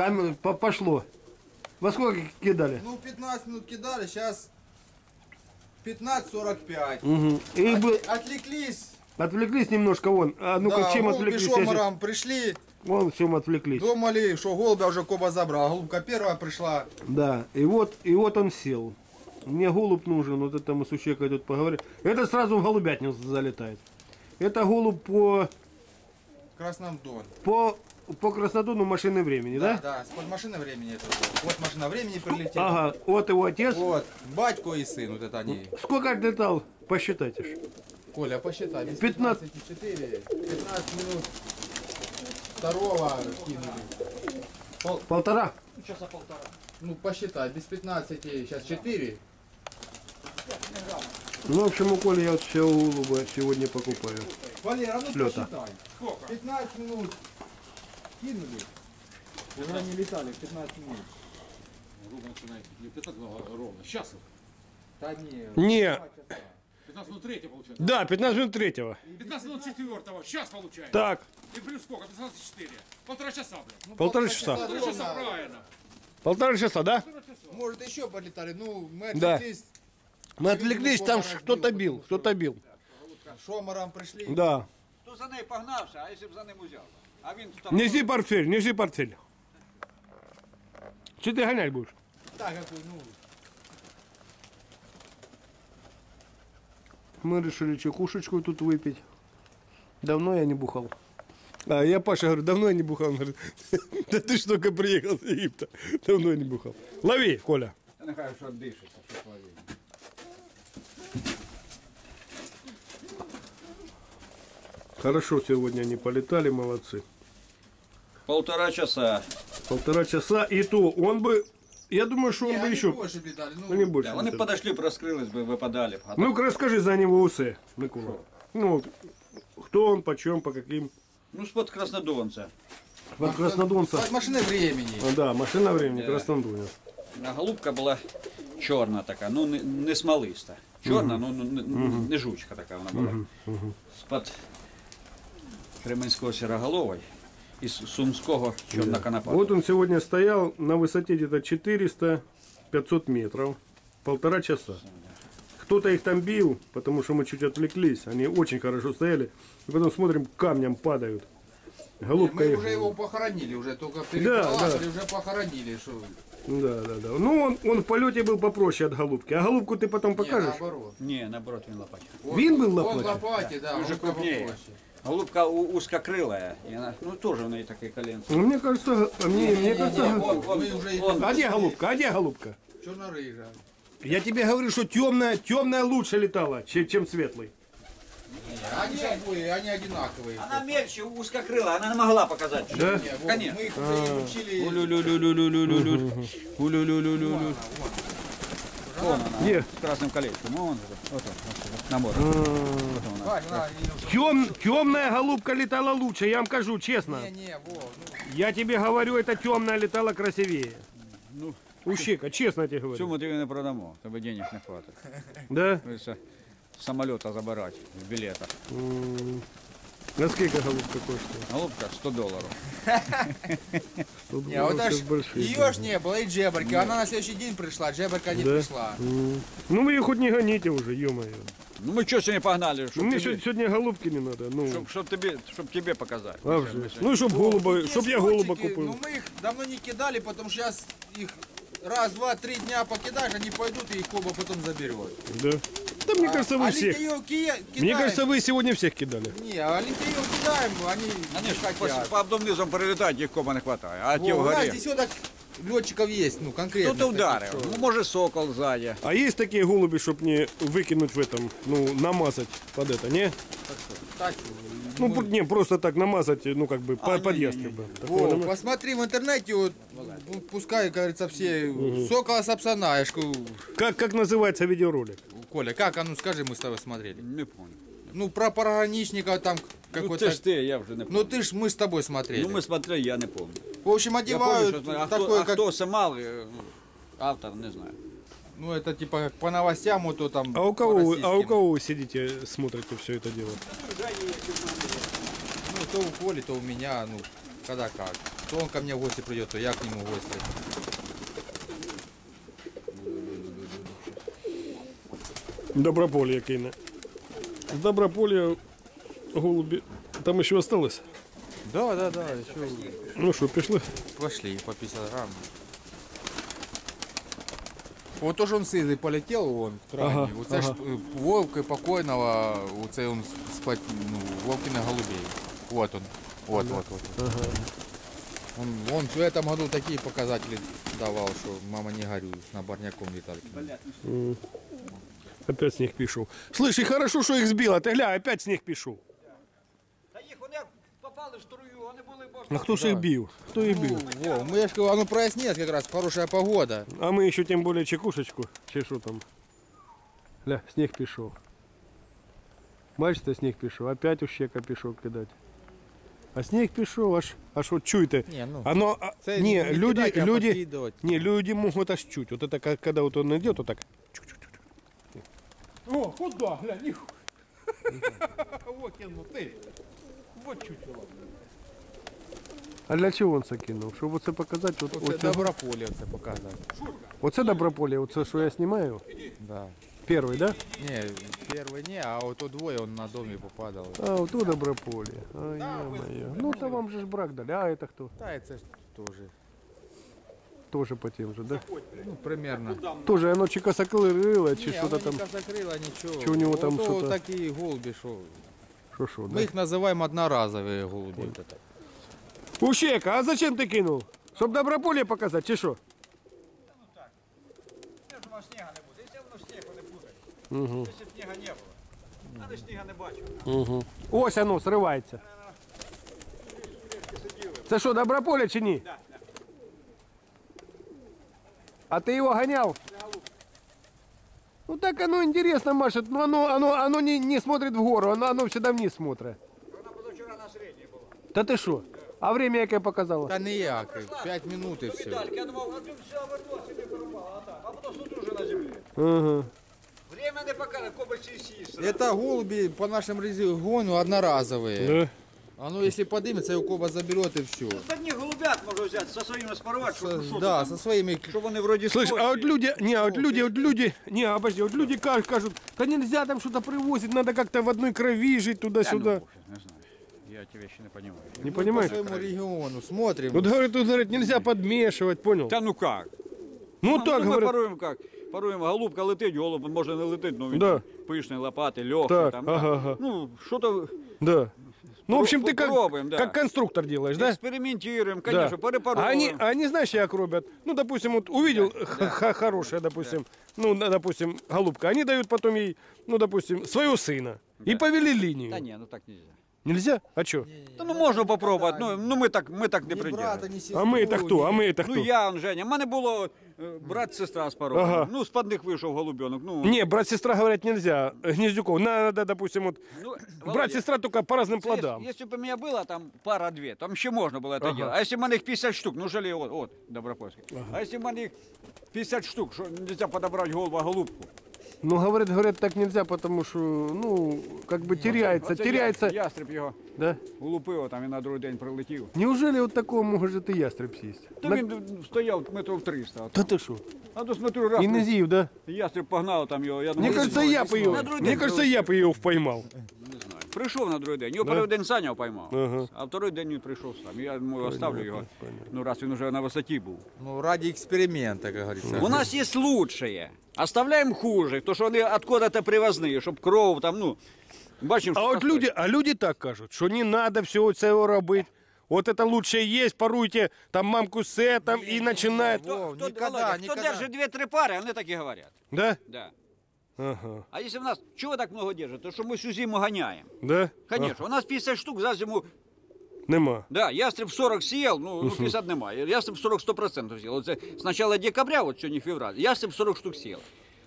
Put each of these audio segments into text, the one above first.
камера по- пошло. Во сколько кидали? Ну, 15 минут кидали, сейчас 15.45. Угу. И был, Отвle- Отвлеклись. отвлеклись немножко вон. А ну-ка, да, чем отвлеклись? Шомером пришли, Вон чем отвлеклись. думали, что голубя уже Коба забрал. Голубка первая пришла. Да, и вот, и вот он сел. Мне голубь нужен, вот это мы с Ущекой тут поговорили. Это сразу в голубятню залетает. Это голубь по, Красном Доне. по, по Краснодону машины времени, Да, да? да, машины времени это было. Вот машина времени прилетела. Ага, вот его отец. Вот, батько и сын, вот это они. Сколько отлетал? Посчитайте. ж. Коля, посчитай, без 15. 15,4, 15 минут второго кинули. Полтора? Ну, посчитай, без 15, сейчас 4. Ну, в общем, у Коли я вот все голуба сегодня покупаю. Валера, ну Лёта. посчитай. Сколько? 15 минут кинули. Уже они летали 15 минут. Ровно начинает. Не 15 минут, а ровно. Сейчас. Да не. Не. два часа. 15 минут третьего получается. Да, 15 минут третьего. 15 минут четвертого. Сейчас получается. Так, И плюс сколько? 15,4. Полтора часа, блядь. Ну, Полтора часа. Полтора часа, правильно. полтора часа, да? Полтора часа. Может еще полетали, ну мы Да. отвлеклись, Мы отвлеклись, там кто-то бил, кто-то бил. шомором пришли. Да. Хто за нею погнався, а якщо б за ним узяв? Неси портфель, неси портфель. Что ты гонять будешь? Так, ну, Мы решили чекушечку тут выпить. Давно я не бухал. А я Паша говорю, давно я не бухал. Он говорит, да ты ж только приехал с Египта. Давно я не бухал. Лови, Коля. Нехай що дишиться, що твоє. Хорошо сегодня они полетали, молодцы. Полтора часа. Полтора часа, и то он бы, я думаю, что он не, бы они еще, больше летали. Ну, ну не больше. Да, вони подошли, б, розкрились би, випадали. А так Ну-ка расскажи за него усы, Микола. Ну, кто он, почем, по каким. Ну, з-под Краснодонця. От Краснодонца. От машины времени. А, Да, машина времени, Да. Краснодонец. А голубка була чорна така, ну не, не смолиста. Чорна, ну ну, не, не жучка така вона була. З-под Кременського сіроголової і з Сумського чорна канапа. Вот он сегодня стоял на высоте где-то 400-500 метров, полтора часа. Кто-то их там бил, потому что мы чуть отвлеклись. Они очень хорошо стояли. И потом смотрим, камнем падают. Голубка Мы их- уже его похоронили, уже только Да, переполазали, уже похоронили. Что... Да, да, да. Ну, он, он в полете был попроще от голубки. А голубку ты потом Не, покажешь? наоборот. Ні, наоборот, він лопать. Він був Он лопаті? лопати, да, Уже он крупнее. попроще. Голубка у- узкокрилая, і вона, ну теж в неї таке коленце. Ну, мне кажется, а мне, мне кажется... Он, г- он, Мы уже он, А где голубка? А где голубка? черно-рыжая. Я тебе говорю, что темная, темная лучше летала, чем, чем светлый. Они обои, они одинаковые. Она мельче, узкокрыла, она не могла показать. Да? Не, вот, Конечно. мы их уже учили. Вон она, Где? с красным колечком. Вон, вот он, вот, набор. Вань, на, и- Тем, темная голубка летала лучше, я вам кажу, честно. Не, не, во, ну, Я тебе говорю, это темная летала красивее. Ну, Ущека, честно тебе говорю. Цьому тобі не продамо, тебе денег не хватить. Да? Це з самоліта забирати, з білета. М, А сколько голубка коштует? Голубка 100 доларів. Тут не, вот сейчас аж большие ее деньги. ж не было, и джеберки. Она на следующий день пришла, джеберка не Да? пришла. М. Ну вы ее хоть не гоните уже, ё-моё. Ну ми чого сьогодні погнали, Ну, щоб, мне тобі, сегодня, сегодня голубки не надо. Ну, щоб, щоб, тобі, щоб тебе показати. а вже. Ну, и чтоб голуба, Есть чтоб я голуба летчики, купил. Ну мы их давно не кидали, потому что сейчас их раз, два, три дня покидаешь, они пойдут и их Коба потом заберет. Да. Да мне кажется, вы а всех. Олимпию ки- кидаем. Мне кажется, вы сегодня всех кидали. Не, а Олимпию кидаем, они Вони не ж хотят. по, по обдомнизам перелітають, їх кома не вистачає. А ті Во, у нас вгорі. здесь вот так летчиков есть, ну конкретно. Тут удари. Ну, може сокол ззаді. А есть такие голуби, чтобы не выкинуть в этом, ну, намазать под это, не? Так, Ну, мы- не, просто так намазать, ну, как бы, по- А, под не, не, ястреба. Во, нема- посмотри в интернете, вот, ну, пускай, как говорится, все сокола сапсана, я ж Как, как называется видеоролик? Коля, как, а ну скажи, мы с тобой смотрели. Не понял. Ну, про пограничника там Ну какой-то... ти ж ти, я вже не Ну помню. ты ж мы с тобой смотрели. Ну ми смотрели, я не помню. В общем, Я помню, одевают що смотрели. а, такое, хто, а как... хто симал, е, автор, не знаю. Ну, это типа как по новостям, вот то там... А у кого, а у кого вы сидите, смотрите все это дело? Ну, то у Коли, то у меня, ну, когда как. То он ко мне в гости придет, то я к нему в гости. Доброполье кине. З Доброполья голуби. Там ще осталось. Да, да, да, еще Ну що, пішли? пошли по 50 грамм. Вот тоже он сизый полетел, вон, крайний. Ага, Оце ага. ж е, вовки покойного, оце он сплат... ну, вовкиных голубей. Вот он. Вот, вот, вот. Ага. Он, он в этом году такие показатели давал, что мама не горюй, на барняком летали. Опять снег пішов. Слышь, і хорошо, що їх збило. Ти гля, опять снег пішов. А хто ж їх бив? Хто їх бив? Во, мы я ж говорю, оно прояснилось как раз, хорошая погода. А ми ще тим більше чекушечку. Чи що там? Гля, сніг пішов. Бачите, сніг пішов. Опять у щека пішов кидати. А сніг пішов, аж, аж от чуєте. Не, ну, Оно, а, це ні, не люди, кидать, а люди, подкидывать. не, люди могут аж чуть. Вот это как, когда вот он идет, вот так. О, куда? Глянь, ніху. Вот кинул ты. Вот чуть его. А для чого він це кинув? Щоб оце показати, от, Оце оце, доброполе це показати. оце доброполе, оце, що я знімаю. Да. Перший, да? Не, первый не, а вот у двое он на доме попадал. А, вот тут доброполе. Ай, ё-моё. Ну, то вам же ж брак дали. А это кто? Да, это ж тоже, Тоже по тем же, да? ну, примерно. Тоже оно чи косокрыло, чи оно там. закрыло, ничего. Чё у него там Вот что-то? такие голуби, что... Шо, Мы да? их называем одноразовые голуби. Вот это. Ущека, а зачем ты кинул? Чтоб доброполе показать, чи що? воно сніга не буде. Якщо воно сніг, вони будуть. Угу. Якщо сніга не було. Але сніга не бачу. Угу. Ось оно, сривається. Це що, доброполе чи ні? А ти його ганяв? Ну так оно интересно машет, но оно, оно, оно не, не смотрит вгору, оно, оно всегда вниз смотрит. Вона позавчора на середній була. Та ти що? А время яке показало? Да ніяк, 5 минут и все. Віталік, я думав, а тут все вернулося, не пропало, а так. А потім тут уже на землі. Ага. Время не покаже, кобальці сість. Это голуби по нашему региону одноразовые. Да. А ну если подымется, его коба заберет и все. Одних голубят можу взяти, со своїми спарувати, щоб, що Да, там, со своими... щоб вони вроді Слышь, схожі. а вот люди, не, а вот люди, вот люди, не, а подожди, вот люди кажут, кажут, да нельзя там что-то привозить, надо как-то в одной крови жить Та ну, туда-сюда. не знаю. Я ті вещи не розумію. Не По понимаешь? своему региону смотрим. Вот говорят, тут говорят, нельзя подмешивать, понял? Та ну як? Ну так ми говорят. паруємо як? Паруємо, голубка летить, голуб може не летить, ну він Да. пишний, лопатий, легкий. Так, там, ага, да. ага. Ну, що то Да. Ну, в общем, ты как, Попробуем, да. как конструктор делаешь, да? експериментуємо, Да. конечно, А перепаруємо. они, а они, знаешь, как робят? Ну, допустим, вот увидел х- х- хорошее, допустим, ну, на- допустим, голубка. Они дают потом ей, ну, допустим, своего сына. И повели линию. Та ні, ну так нельзя. Нельзя? А что? Та ну можна попробувати, ну, ну ми так, ми так не Ни брата, приділяємо. ни сестру. А мы это кто? А мы это Ну кто? я, он, Женя, в мене було е, брат, сестра з парою. Ага. Ну, з-пад них вийшов голубенок. Ну, Не, брат-сестра говорят нельзя. э, Гнездюков. Надо, допустим, вот ну брат-сестра только по разным Це якщо- плодам. Якщо б у мене було там пара-дві, там ще можна було це Ага. робити. А якщо в мене їх 50 штук, ну жалію, от, от Добропольський. А якщо в мене їх 50 штук, що не можна подобрати голуба голубку? Ну, говорят, говорят, так нельзя, потому что, ну, как бы теряется, Оце теряется. я- Ястреб його Да? улупив, там він на другий день прилетів. Неужели вот такого может и ястреб съесть? То На- він стояв метрів 300. Да ты что? А то смотрю, раз И не з'їв, да? ястреб погнав там його. Я Мне думаю, кажется, весной, я бы весной. ее, На другой мне день кажется, я бы ее поймал. не знаю. Прийшов на другий день. Його Да? перший день Саня поймав, Ага. а второй день він прийшов сам. Я думаю, оставлю його. Ну, раз він вже на висоті був. Ну, ради эксперимента, как говорится. У нас есть лучшие. Оставляем хуже, то что они откуда-то привозные, щоб кров там, ну. Бачимо, А що от люди, а люди так кажуть, що не надо всього цього робити. Вот это лучше есть, поруйте там мамку с этим и начинает. Вов, Хто, никогда, Володя, хто никогда. держить две-три пари, вони так і говорять. Да? Да. Ага. А если у нас, чего так много держит? То что мы всю зиму гоняем. Да? Конечно, у нас 50 штук за зиму. Нема. Да, ястреб 40 съел, ну, ну 50 немає. Ястреб 40 100% съел. Оце з начала декабря, от сьогодні февраль, ястреб 40 штук съел.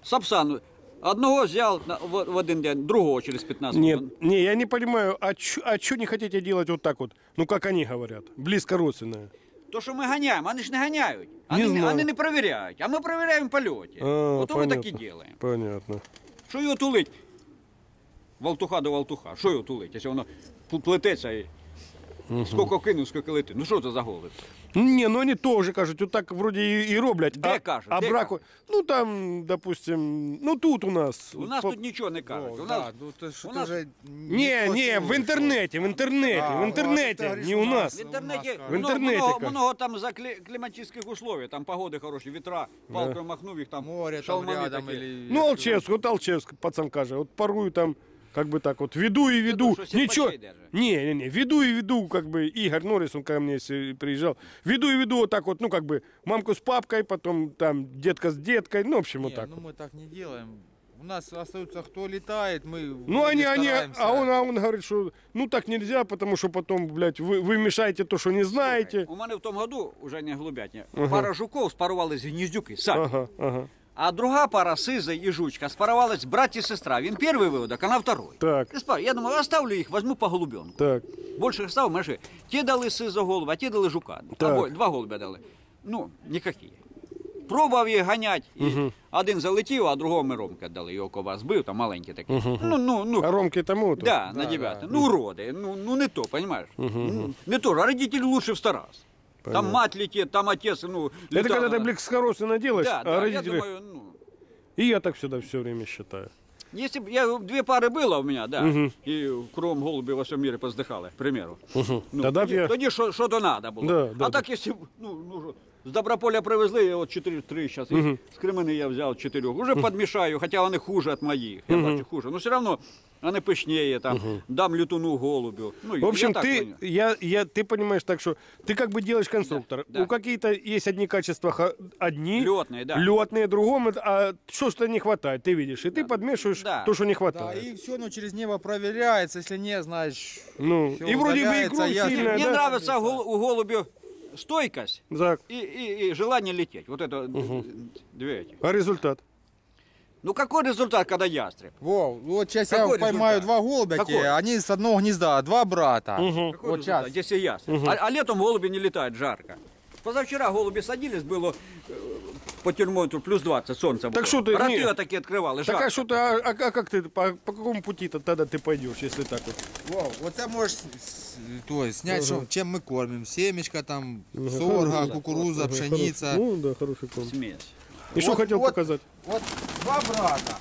Сапсан одного взял на- в, в один день, другого через 15 Нет, минут. не, я не понимаю, а чё, а не хотите делать вот так вот? Ну, как они говорят, близко родственное. То, що ми ганяємо, вони ж не ганяють. Не Вони, знаю. вони не перевіряють, а ми перевіряємо в польоті. А, Ото ми так і понятно. робимо. Понятно. Що його тулить? Валтуха до валтуха. Що його тулить, якщо воно пл- плететься і Скільки кинув, скільки летить. Ну що це за голуб? Не, ну они тоже кажуть, вот так вроде и, и роблять. Де а, кажуть? а Де браку, ну там, допустим, ну тут у нас. У нас по- тут нічого не кажуть. О, У да, нас ну ты что у ты нас- уже Не, то не, слушаешь. в интернете, в интернете, А, в вот интернете, это говоришь, не у у нас. нас. в интернете, В много, интернете, много, как. много там за кли- климатических условий, там погоди хороші, вітра, палкою махнув їх там. Море там шалмани рядом такі. или... Ну, Алчевск, вот Алчевск, пацан каже, вот порую там, как бы так вот, веду и веду, что ничего, не, не, не, веду и веду, как бы, Игорь Норрис, он ко мне с- приезжал, веду и веду вот так вот, ну, как бы, мамку с папкой, потом там детка с деткой, ну, в общем, вот Не, так ну вот. мы так не делаем. У нас остаются, кто летает, мы Ну, они, они, стараемся. а он, а он говорит, что, ну, так нельзя, потому что потом, блядь, вы, вы мешаете то, что не знаете. У мене в тому году, уже не голубятня, пара жуков спарувались гніздюки, самі. Ага, ага, А друга пара сиза і жучка спарувалась брат і сестра. Він перший виводок, вона второй. так, І спар- Я думаю, оставлю їх, возьму по голубенку. так, Більше став межи. Ті дали сизо голуба, а ті дали жука. Так. Обоє, два голубя дали. Ну, ніякі. Пробував їх ганять. І Один залетів, а другого ми Ромка дали. Його кова збив, там маленький такий. Ну, ну, ну. а Ромки тому то. Да, на девятое. Ну, уроды. Ну, ну, не то, понимаешь? Ну, Не то. А родители лучше в сто раз. Там мать летит, там отец, ну, Это летал когда ты на- бликскоросина делаешь, Да, а да, я родители... думаю, ну, И я так всегда все время считаю. Если бы я две пары было у меня, да, и кругом голуби во всем мире поздыхали, к примеру. Ну, Тогда б тоді, я- тоді що, що то надо було. Да, а да, так, якщо б, ну, ну, з Доброполя привезли, я от 4-3 зараз, і з Кремени я взяв 4. Уже подмішаю, хоча вони хуже від моїх, я бачу хуже. Ну, все одно вони пишніє, там, дам лютуну голубю. Ну, В общем, я ты, я, я, ты понимаешь так, что ты как бы делаешь конструктор. Да, да. У какие-то есть одни качества одни, Летные, да. летные, другому, а что-то не хватает, ты видишь, и ты подмешиваешь Да. то, что не Да, хватает. и все, ну, через небо проверяется, если не, значит... Ну, и вроде бы и сильная, Мне да? нравится у голубя стойкость Так, и, и, и желание лететь. Вот это э, две эти. а результат? Ну какой результат, когда ястреб? Во, вот сейчас Какой я поймаю результат? два голубя, Какой? те, они с одного гнезда, два брата. Какой Вот результат? сейчас. Здесь и ястреб. А, а летом голуби не летают, жарко. Позавчера голуби садились, было э, по термометру плюс 20, солнце было. что ты, Роты не- такие открывали, Так жарко. а что ты, а, а- а как ты, по, по какому пути-то тогда ты пойдешь, если так вот? Во, вот это можешь с- с- то есть, снять, что, чем мы кормим. Семечка там, сорга, кукуруза, пшеница. Ну, да, хороший корм. Смесь. И что Вот- хотел вот- показать? Вот два брата.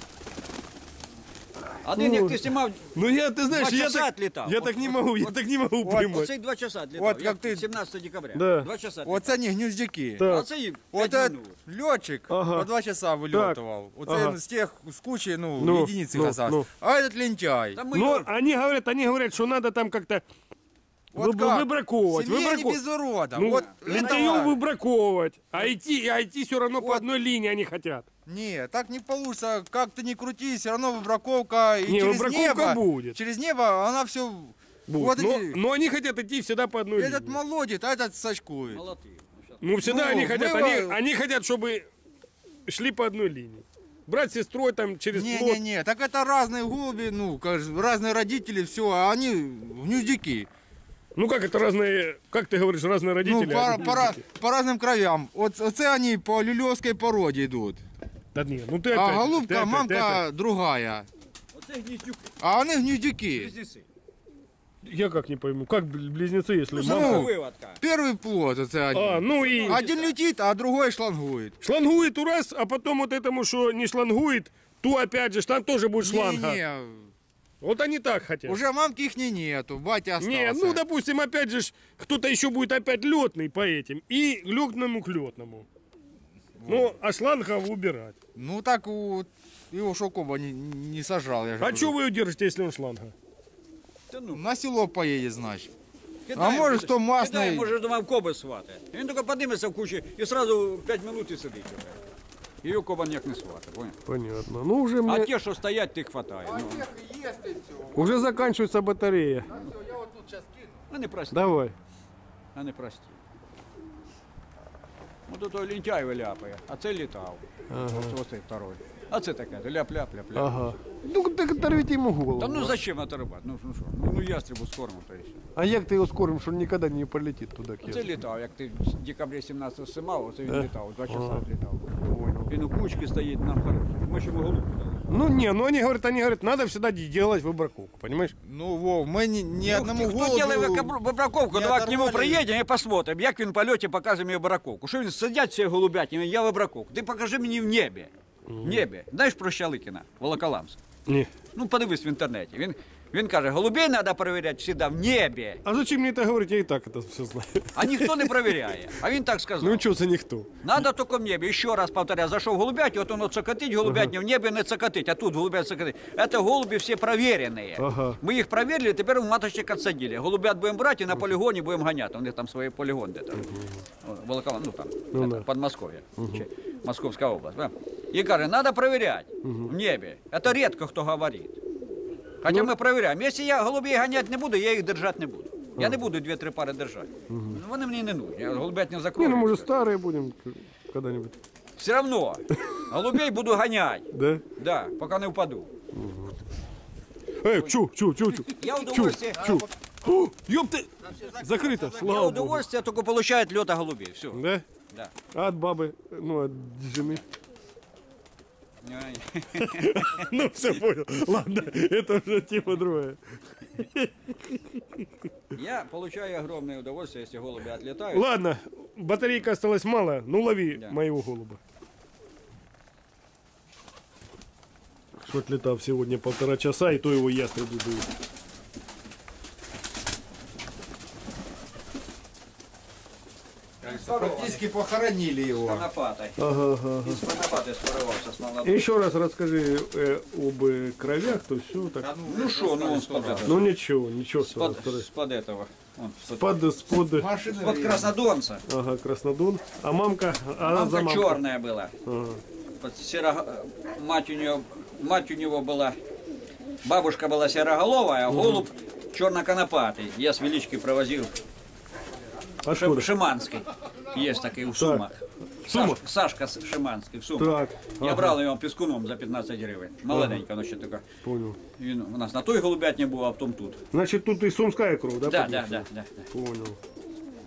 Один, як ти знімав, Ну я, ты знаешь, Два я часа так, отлетал. я Вот- так не могу, я так не могу поймать. оцей два часа літав. От я як ти- 17 декабря. Да. Два часа. Вот это не гнездяки. Так. А це і Вот 5 этот минут. летчик Ага. по два часа вылетывал. Вот Ага. это с тех, с кучи, ну, Ну, единицы ну, казалось. ну. А этот лентяй. Та ми Но його- они говорят, они говорят, что надо там как-то вот вы- как? выбраковывать, Семье не выбраковывать. без урода. Ну, вот лентяев это- выбраковывать, а идти, а идти все равно по Вот. одной линии они хотят. Не, так не получится. Как ты не крути, все равно выбраковка. И Не, через выбраковка небо, будет. Через небо она все... Будут. Вот но, эти- но они хотят идти всегда по одной Этот линии. молодит, а этот сачкует. Молоти. Ну, всегда Ну, они хотят, они, его- они хотят, чтобы шли по одной линии. Брат с сестрой там через плот. Не-не-не, так это разные голуби, ну, разные родители, все, а они гнездяки. Ну как это разные, как ты говоришь, разные родители? Ну, а по, по, дети. по разным краям. Вот это они по люлевской породе идут. Да нет, ну ты А опять, ты голубка, опять, мамка ты опять. другая. Оце гніздюки, А они гнездяки. близнеці. Я как не пойму, как бл- близнецы, если Ну, мама... ну, виводка. Первый плод, это они. А, ну и Один летит, а другой шлангует. шлангует у раз, а потом вот этому, что не шлангует, то опять же, там тоже будет шланга. Не-не, Вот они так хотят. уже мамки их нету, батя остался. Не, ну допустим, опять же, ж, кто-то еще будет опять летный по этим. И летному к летному. Ну, а шланга убирать. Ну так у его Шокоба не, не сажал, я же А говорю. что вы удержите, если он шланга? Та ну, На село поедет, значит. кидаємо, може, хто масний? кидаємо, може, думав, коби свати. Він тільки подиметься в кучі і одразу 5 минут і сидить. уже. І його коба ніяк не свати, поняв? Понятно. Ну, уже, А мне... ті, що стоять, тих хватає. Ну, уже заканчивается батарея. а не прості, Давай. а не прості. От той лентяй виляпає, а це літав. Ось оцей второй. А це таке, ляп-ляп-ляп-ляп. Ага. Ну, так оторвите ему голову. Та ну зачем оторвати? Ну, ну що, ну, ну ястребу скормив, то і все. А як ти його скорим, що він ніколи не полетить туди? к Оце ястребу? літав, як ти в декабрі 17 симав, оце він Е? літав, два часа Ага. літав. Понял. Він у кучці стоїть, нам хороший. Ми ще йому голубку дали. Ну, не, ну они говорят, они говорят, надо всегда делать выбраковку. понимаешь? Ну, Вов, мы ни, ни Ну, одному хто голубю... ділає вибра- вибраковку, не давай к нему оторвали. приїдемо і посмотрим, як він в польоті показує мені вибраковку. Що він сидять всі голубятні, я вибраковку. Ти покажи мені в небі. В небі. Знаєш про Щаликіна, Волоколамськ? Не. Ну, подивись в інтернеті. Він, він каже, голубей треба перевіряти завжди в небі. А зачем мне это говорить? Я и так это все знаю. А ніхто не перевіряє. А він так сказав. Ну что за никто? Надо только в небе. Еще раз повторяю, зашел голубятню, вот он цокотить, голубятню в небе не цокотить, а тут голубят цокотить. Это голуби все проверенные. Ага. Мы их проверили, теперь в маточек отсадили. Голубят будем брать и на полигоне будем гонять. У них там свой полигон где-то. Волокола, ну там, Ну это, да. Подмосковье, Че- Московская область. да. И говорит, надо проверять в небе. Это редко кто говорит. Хотя мы проверяем. Если я голубей гонять не буду, я их держать не буду. Я не буду дві-три пари держати. Ну, Вони мені не нужні. Я голубят не Не, закрою. ну может старые будем к- когда-нибудь. Все равно. Голубей буду гонять. Да? Да, пока не впаду. Эй, чу, чу, чу, чу. Я удовольствие, Чу. О, ёпты! Закрыто, я слава богу. удовольствие только получает лета голубей. Все. Да? Да. А от бабы, ну, от жены. Ну, все понял. Ладно, это уже тема другая. Я получаю огромное удовольствие, если голуби отлетают. Ладно, батарейка осталась мало. Ну, лови Да. моего голуба. Что отлетал сегодня полтора часа, и то его ястребы были. Практически похоронили его. Конопатой. Ага, ага. Из конопатой спорывался с молодым. Еще раз расскажи э, об э, кровях, то все так. Ну что, ну он спод этого. Ну ничего, ничего, Спод, расскажи. спод этого. Спад, спод, Машины спод краснодонца. ага, Краснодон. А мамка, она за Мамка мамку. черная была. Ага. Вот серо- Мать у нее, мать у него была, бабушка была сероголовая, а голубь черно-конопатый. Я с велички провозил А Шим- что? Шиманский. Есть такой в Сумах. Сумах? Саш- Сашка С- Шиманский в Сумах. Так, Я ага. брав його піскуном за 15 гривень. Молоденька, ну ще така. Понял. Він у нас на той голубятні був, а потім тут. Значит, тут и сумская кровь, да? Да, да, поднята? да, да, да. Понял.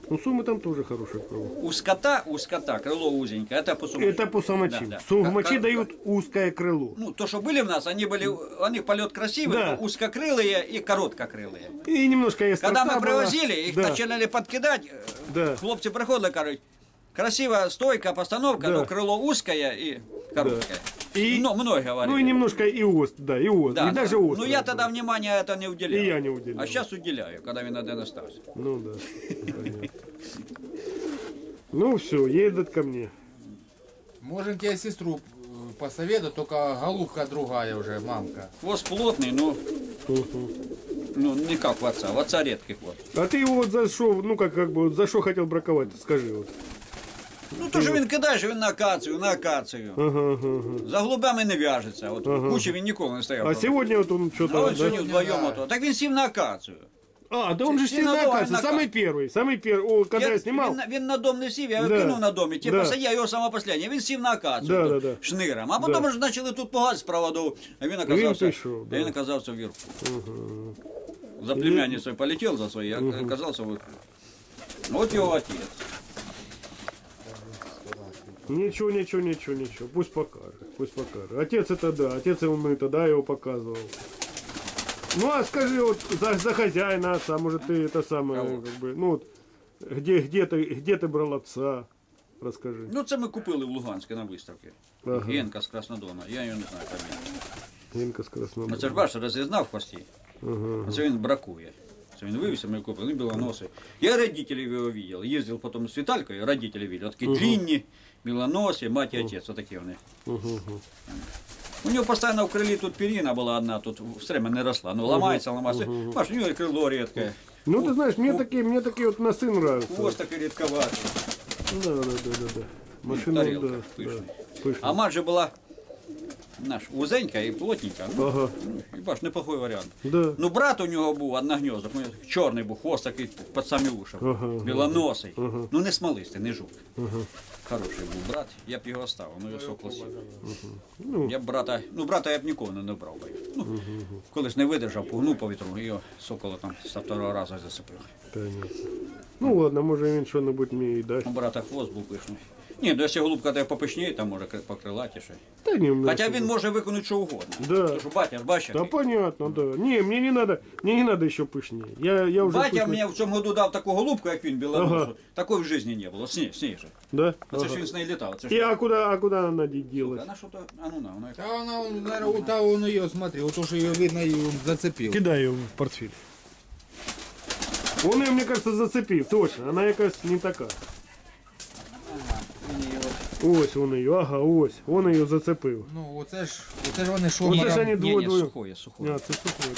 Ну, сумы там тоже хорошая кровь. У скота, у скота крыло узенькое, это по сумочке. Это по самочи. Да, да. Сум в Как- мочи как- дают узкое крыло. Ну, то, что были в нас, они были, у них полет красивый, Да. но узкокрылые и короткокрылые. И немножко Когда мы острота была. привозили, их да. начали подкидать, э, Да. хлопцы приходили, кажуть, красивая стойка, постановка, Да. но крыло узкое и короткое. И- Ну, многие говорили. Ну и немножко и ост, да, и ост. Да, и да. даже ост. Ну я тогда внимания это не уделял. И я не уделял. А сейчас уделяю, когда він один остався. Ну да. понятно. Ну все, едет ко мне. Можем тебе сестру э, посоветовать, только голубка другая уже, мамка. Хвост плотный, но Мгм. ну, не как в отца. В отца редкий хвост. А ты его вот за что, ну как, как бы, вот за что хотел браковать, скажи вот. Ну то, що він кидає, що він на акацію, на акацію. Ага, ага, ага. За голубями не в'яжеться. От Ага. в кучі він ніколи не стояв. А сегодня вот он А что-то... от да? сьогодні вдвоєм да. ото. Так він сів на акацію. А, да он же Ты сильно надо оказывается, на- самый первый, самый первый. О, когда я, снимал, Він, він на дом не сів, я його Да. кинув на домі, типу Да. сидів, я його саме останнє. Він сів на акацію Да, тут, да, да. шниром. А потім Да. ж почали тут погад з проводов, а він оказався, пішов, а да. він оказався вверху. За племянницей полетел за своей, а оказался вверху. Вот его отец. Ничего, ничего, ничего, ничего. Пусть покажет, пусть покажет. Отец это да, отец ему мы тогда его показывал. Ну а скажи вот за, за хозяина отца, может ты это самое, Кого? как бы, ну вот, где, где ты, где ты брал отца, расскажи. Ну це ми купили в Луганську на виставці. Ага. Генка з Краснодона. Я його не знаю фамілію. Генка с Краснодона. Ну це ж бачиш, розрізна в хвості. Ага. А це він бракує. Це він вивівся, ми купили, він білоносий. Я родителей його видел. Їздив потім з Віталькою, родителей видел. Такі длинні, білоносі, мать і отець, отакі вони. Угу. У нього постійно в крилі тут перина була одна, тут все время не росла. Ну ламається, ламається. Бачиш, у нього і крило рідке. Ну ты знаешь, мне такие, мне такие вот носы нравятся. Хвост такий рідковатий. Да, да, да, да, да. Машина, тарелка да, да. пышная. Пышная. А мать же була наш, узенька і плотненька. Ну, Ага. ну, і бач, неплохой варіант. Да. Ну, брат у нього був одногньозок, ну, чорний був, хвост такий під самі уші. Ага, ага. Білоносий. Ага. Ну не смолистий, не жук. Ага. Хороший був брат, я б його оставив, ну його сокол сів. Ну, Я б брата, ну брата я б нікого не брав би. Ну, коли ж не видержав, погнув по вітру, і його сокола там з второго разу засипив. понятно. Ну ладно, може він що-небудь мені і дасть. У брата хвост був пишний. Ні, ну якщо голубка тебе попишніє, там може кри- покрилатіше. Да не, у меня Хоча всё він може виконати що угодно. Да. Тому що батя ж бачиш. Да який. понятно, да. Не, мне не надо, мне не надо еще пышнее. Я, я уже Батя пышный- мені в цьому году дав таку голубку, як він білорушу. Ага. Такої в житті не було. Сні, сніже. Да? А це ж Ага. він з нею літав. Це И ж... а куда, а куда она де- делась? Вона що то, а ну на, вона яка. Да она, он, наверное, вот та он ее, смотри, вот то, что ее видно, и он зацепил. Кидай ее в портфель. Он ее, мне кажется, зацепив, точно. Она якась не така. Ось он ее, ага, ось. Он ее зацепив. Ну, оце ж, оце ж вони що Оце ж там- вони Ні, двоє ні, двоє. сухоє, сухоє. А, це сухой.